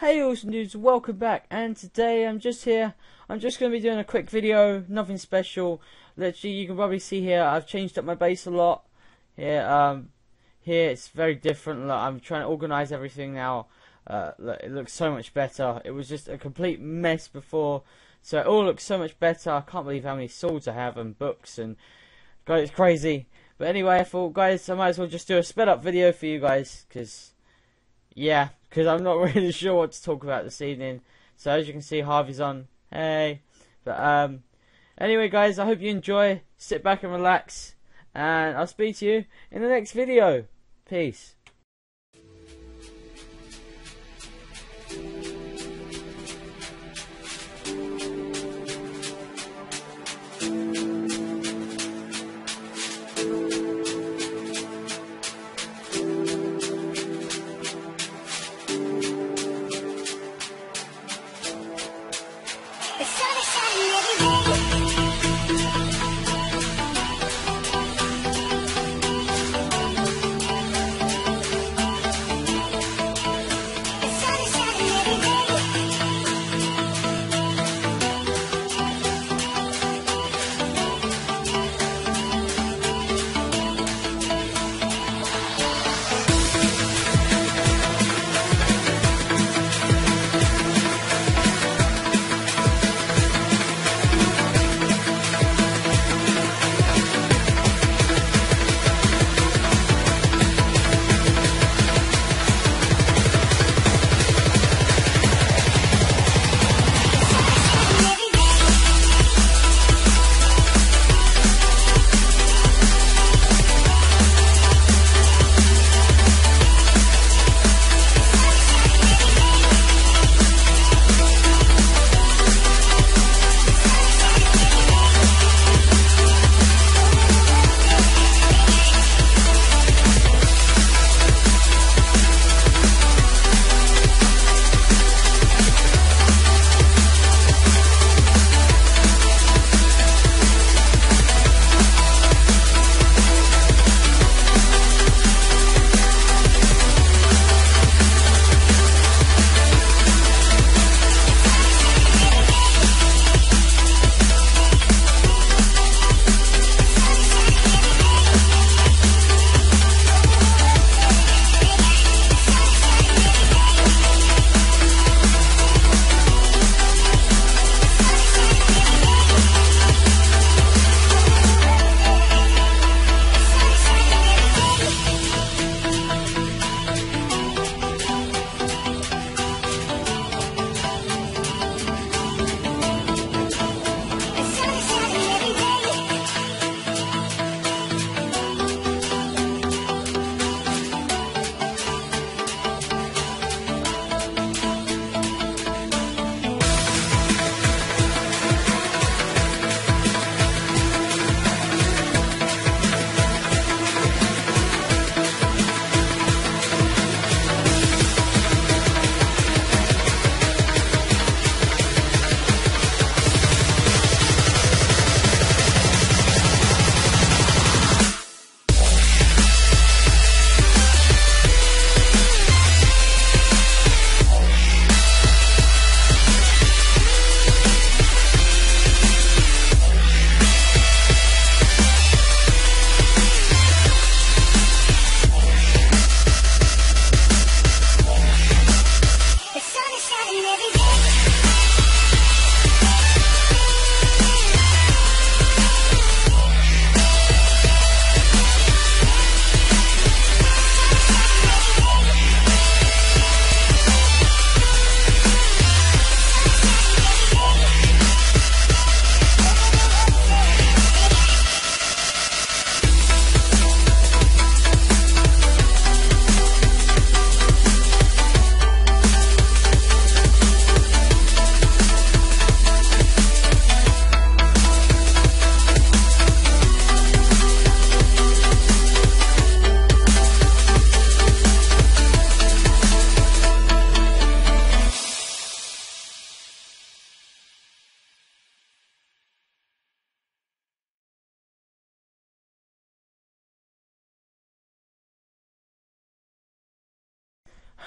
Hey awesome dudes, welcome back and today I'm just here, I'm just going to be doing a quick video, nothing special, literally you can probably see here I've changed up my base a lot, here, um, here it's very different, look, I'm trying to organise everything now, uh, look, it looks so much better, it was just a complete mess before, so it all looks so much better, I can't believe how many swords I have and books and, God it's crazy, but anyway I thought guys I might as well just do a sped up video for you guys, because, yeah, because I'm not really sure what to talk about this evening. So as you can see, Harvey's on. Hey, but um, anyway, guys, I hope you enjoy. Sit back and relax, and I'll speak to you in the next video. Peace.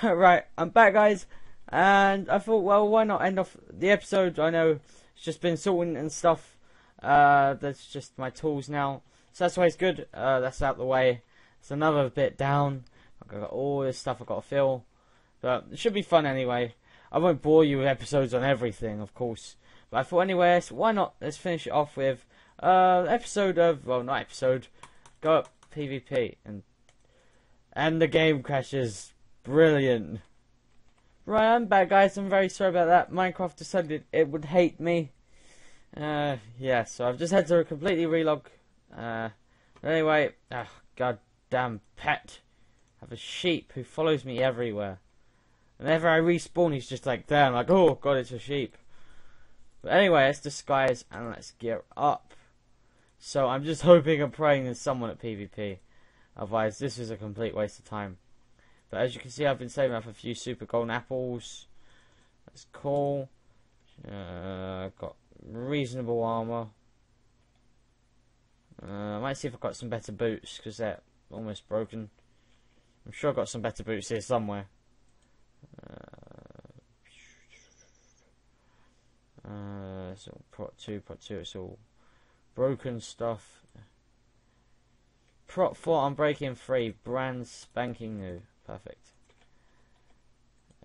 right, I'm back, guys. And I thought, well, why not end off the episode? I know it's just been sorting and stuff. Uh, that's just my tools now. So that's why it's good. Uh, that's out the way. It's another bit down. I've got all this stuff I've got to fill. But it should be fun anyway. I won't bore you with episodes on everything, of course. But I thought anyway, so why not? Let's finish it off with uh episode of well, not episode. Go up PvP and and the game crashes. Brilliant. Right, I'm back, guys. I'm very sorry about that. Minecraft decided it would hate me. Uh, yeah, so I've just had to completely relog. Uh, anyway, ah, goddamn pet. I have a sheep who follows me everywhere. And whenever I respawn, he's just like, damn, like, oh, god, it's a sheep. But anyway, let's disguise and let's gear up. So I'm just hoping and praying there's someone at PvP. Otherwise, this is a complete waste of time. But as you can see, I've been saving up a few super golden apples. That's cool. Uh, got reasonable armor. Uh, I might see if I've got some better boots because they're almost broken. I'm sure I've got some better boots here somewhere. Uh, uh, so prot two, prot two. It's all broken stuff. Prot four. I'm breaking free. Brand spanking new. Perfect.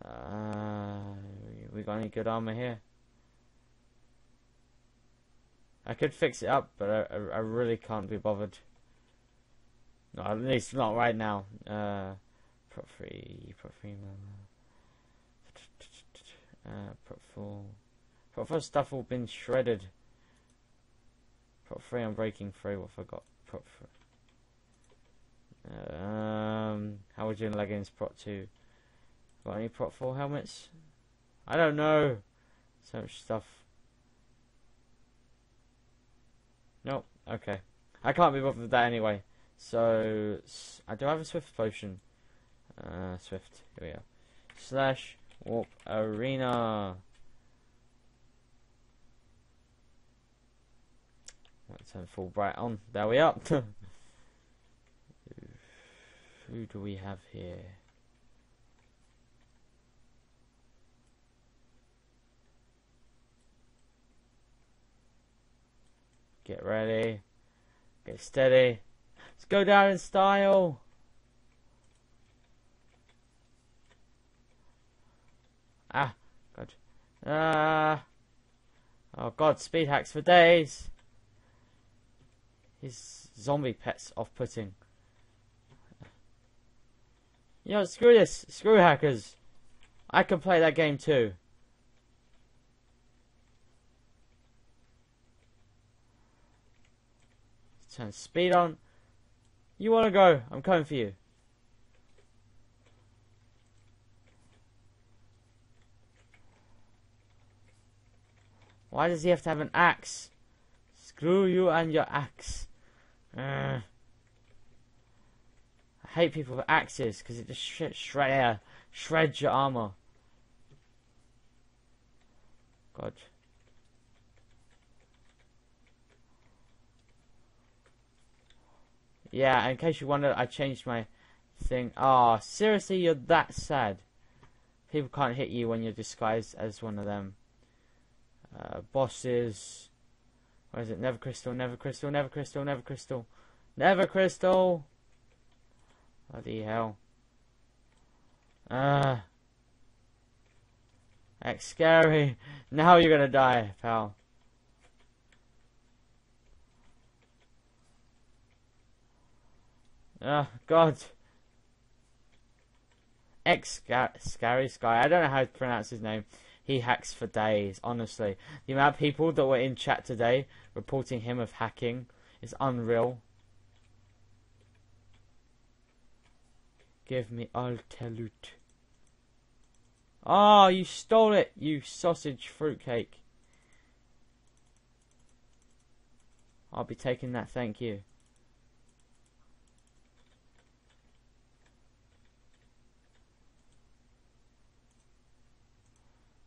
Uh, we got any good armor here? I could fix it up, but I, I, I really can't be bothered. No, at least not right now. Uh, prot three, prot three, uh, prot four, Prot four stuff all been shredded. Prot three, I'm breaking free. What have I got? Prot three. Um, how would you in leggings? Prot two. Got any Prot four helmets? I don't know. So much stuff. Nope. Okay. I can't be bothered with that anyway. So I do have a swift potion. Uh, swift. Here we go. Slash warp arena. Let's turn full bright on. There we are. Who do we have here? Get ready. Get steady. Let's go down in style. Ah, God. Ah. Oh, God, speed hacks for days. His zombie pet's off putting. You know, screw this. Screw hackers. I can play that game too. Turn speed on. You want to go? I'm coming for you. Why does he have to have an axe? Screw you and your axe. Ugh. I hate people with axes because it just sh- shred, shreds your armor. God. Yeah, in case you wonder, I changed my thing. Ah, seriously, you're that sad. People can't hit you when you're disguised as one of them. Uh, bosses. What is it? Nether crystal, nether crystal, nether crystal, nether crystal. Nether crystal! Bloody hell. Ah. That's scary. Now you're gonna die, pal. Oh, God. X Scary Sky. I don't know how to pronounce his name. He hacks for days, honestly. The amount of people that were in chat today reporting him of hacking is unreal. Give me Altelut. Oh, you stole it, you sausage fruitcake. I'll be taking that, thank you.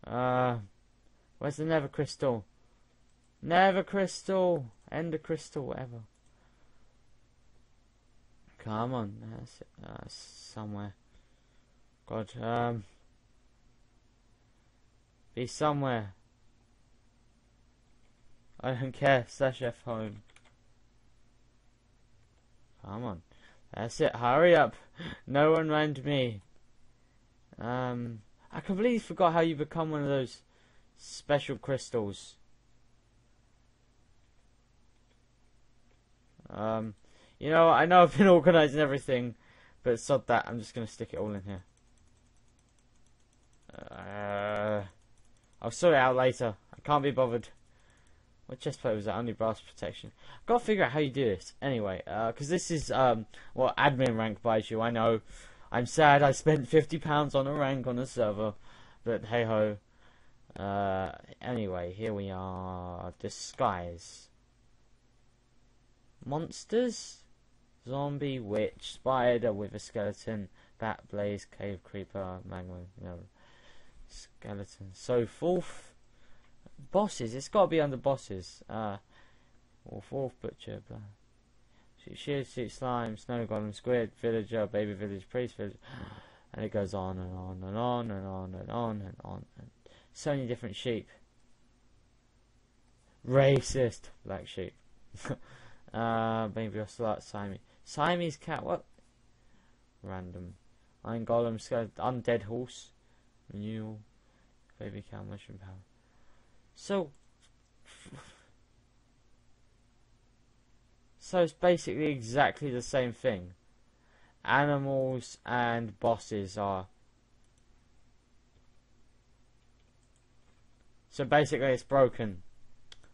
Uh, where's the Nether Crystal? Nether Crystal! Ender Crystal, whatever. Come on, that's uh, somewhere. God, um. Be somewhere. I don't care. Slash F home. Come on. That's it. Hurry up. No one round me. Um, I completely forgot how you become one of those special crystals. Um, you know, I know I've been organising everything, but sod that. I'm just going to stick it all in here. Uh, I'll sort it out later. I can't be bothered. What chest plate was that? Only brass protection. I've got to figure out how you do this. Anyway, because this is um, what admin rank buys you. I know. I'm sad I spent £50 on a rank on a server. But hey ho. Uh, anyway, here we are. Disguise. Monsters? Zombie, witch, spider with a skeleton, bat, blaze, cave creeper, magma, no, skeleton, so forth. Bosses, it's got to be under bosses. Uh, or fourth butcher, blah. Sheer suit slime, snow golem, squid, villager, baby village, priest village, and it goes on and on and on and on and on and on. And so many different sheep. Racist black sheep. uh, baby ocelot, Siamese. Siamese cat, what? Random. Iron golem, undead horse, renewal, baby cow, mushroom power. So, so it's basically exactly the same thing. Animals and bosses are. So basically, it's broken.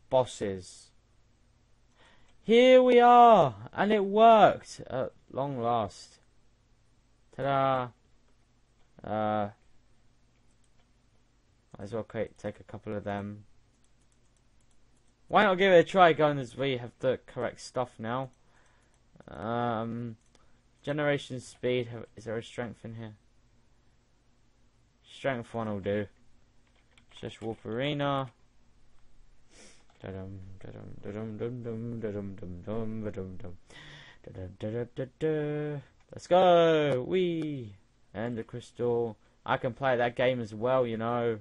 Bosses. Here we are, and it worked at long last. Ta-da! Uh, might as well create, take a couple of them. Why not give it a try, going as we have the correct stuff now? Um, generation speed. Is there a strength in here? Strength one will do. Just Wolf. Let's go! We Ender crystal. I can play that game as well, you know.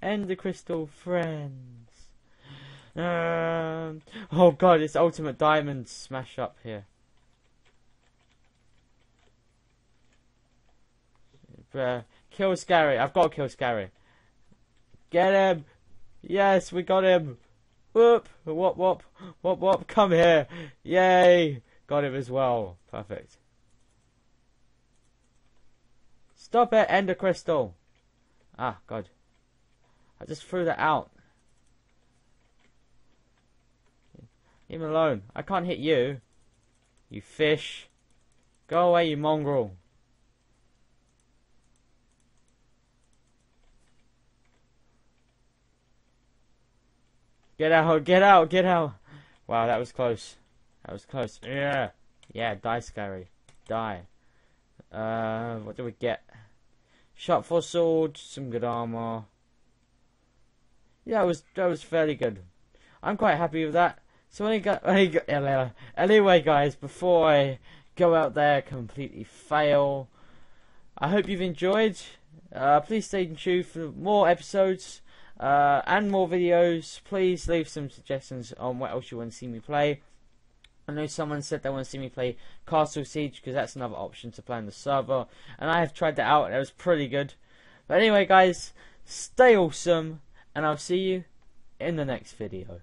Ender crystal friends. Um, oh god, it's ultimate diamond smash up here. Uh, kill Scary. I've got to kill Scary. Get him! Yes, we got him! Whoop! Whoop whoop! Whoop whoop! Come here! Yay! Got him as well. Perfect. Stop it, Ender Crystal! Ah, God. I just threw that out. Leave me alone. I can't hit you. You fish. Go away, you mongrel. Get out, get out, get out. Wow, that was close. That was close. Yeah. Yeah, die, Scary. Die. Uh, what do we get? Shot for sword, some good armor. Yeah, it was that was fairly good. I'm quite happy with that. So when got, when anyway, anyway, guys, before I go out there completely fail, I hope you've enjoyed. Uh, please stay tuned for more episodes uh, and more videos. Please leave some suggestions on what else you want to see me play. I know someone said they want to see me play Castle Siege because that's another option to play on the server, and I have tried that out and it was pretty good. But anyway, guys, stay awesome, and I'll see you in the next video.